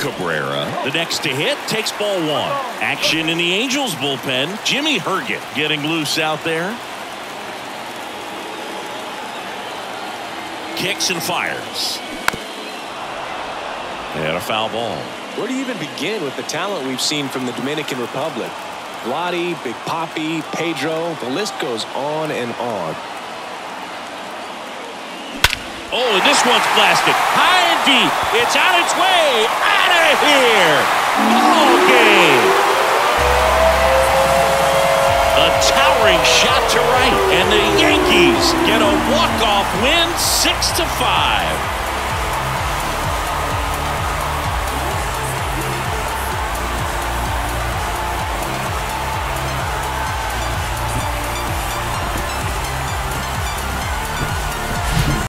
Cabrera. The next to hit takes ball one. Action in the Angels bullpen. Jimmy Herget getting loose out there. Kicks and fires. And a foul ball. Where do you even begin with the talent we've seen from the Dominican Republic? Vladi, Big Papi, Pedro, the list goes on and on. Oh, and this one's blasted. High and deep. It's on its way. Shot to right. And the Yankees get a walk-off win 6 to.